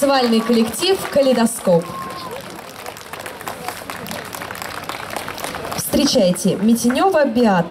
танцевальный коллектив «Калейдоскоп». Встречайте, Митинева Биат.